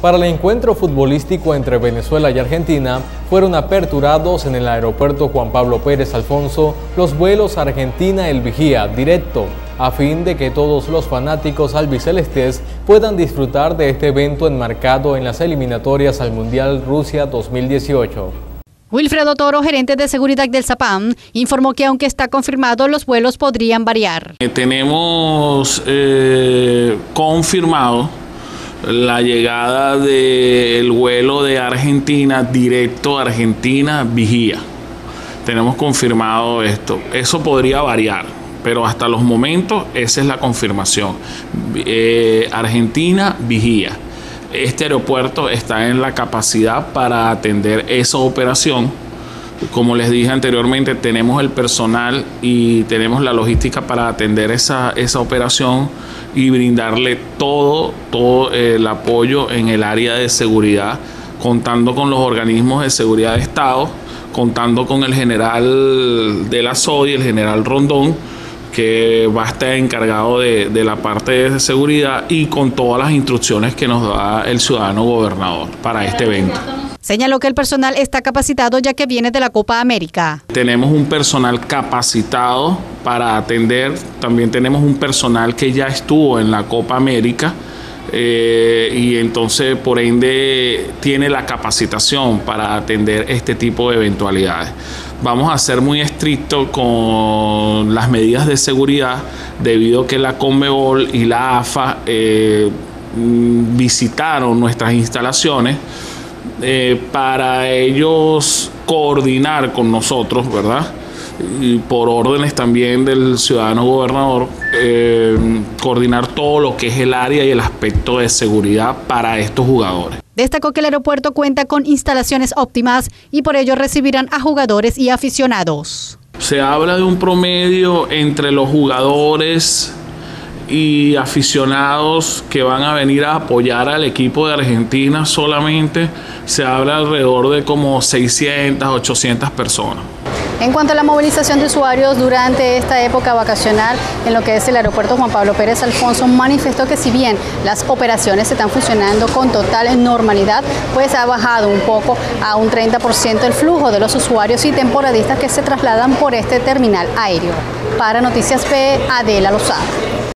para el encuentro futbolístico entre Venezuela y Argentina, fueron aperturados en el aeropuerto Juan Pablo Pérez Alfonso los vuelos Argentina-El Vigía directo, a fin de que todos los fanáticos albicelestes puedan disfrutar de este evento enmarcado en las eliminatorias al Mundial Rusia 2018. Wilfredo Toro, gerente de seguridad del ZAPAM, informó que aunque está confirmado, los vuelos podrían variar. Eh, tenemos eh, confirmado la llegada del vuelo de Argentina directo a Argentina Vigía. Tenemos confirmado esto. Eso podría variar, pero hasta los momentos esa es la confirmación. Eh, Argentina Vigía. Este aeropuerto está en la capacidad para atender esa operación. Como les dije anteriormente, tenemos el personal y tenemos la logística para atender esa, esa operación y brindarle todo, todo el apoyo en el área de seguridad, contando con los organismos de seguridad de Estado, contando con el general de la SODI, el general Rondón, que va a estar encargado de, de, la parte de seguridad y con todas las instrucciones que nos da el ciudadano gobernador para este evento. Señaló que el personal está capacitado ya que viene de la Copa América. Tenemos un personal capacitado para atender, también tenemos un personal que ya estuvo en la Copa América. Eh, y entonces por ende tiene la capacitación para atender este tipo de eventualidades. Vamos a ser muy estrictos con las medidas de seguridad debido a que la Conmebol y la AFA eh, visitaron nuestras instalaciones eh, para ellos coordinar con nosotros, ¿verdad? Y por órdenes también del ciudadano gobernador, eh, coordinar todo lo que es el área y el aspecto de seguridad para estos jugadores. Destacó que el aeropuerto cuenta con instalaciones óptimas y por ello recibirán a jugadores y aficionados. Se habla de un promedio entre los jugadores y aficionados que van a venir a apoyar al equipo de Argentina solamente se habla alrededor de como 600, 800 personas. En cuanto a la movilización de usuarios durante esta época vacacional en lo que es el aeropuerto Juan Pablo Pérez Alfonso, manifestó que si bien las operaciones están funcionando con total normalidad, pues ha bajado un poco a un 30% el flujo de los usuarios y temporadistas que se trasladan por este terminal aéreo. Para Noticias P, Adela Lozada.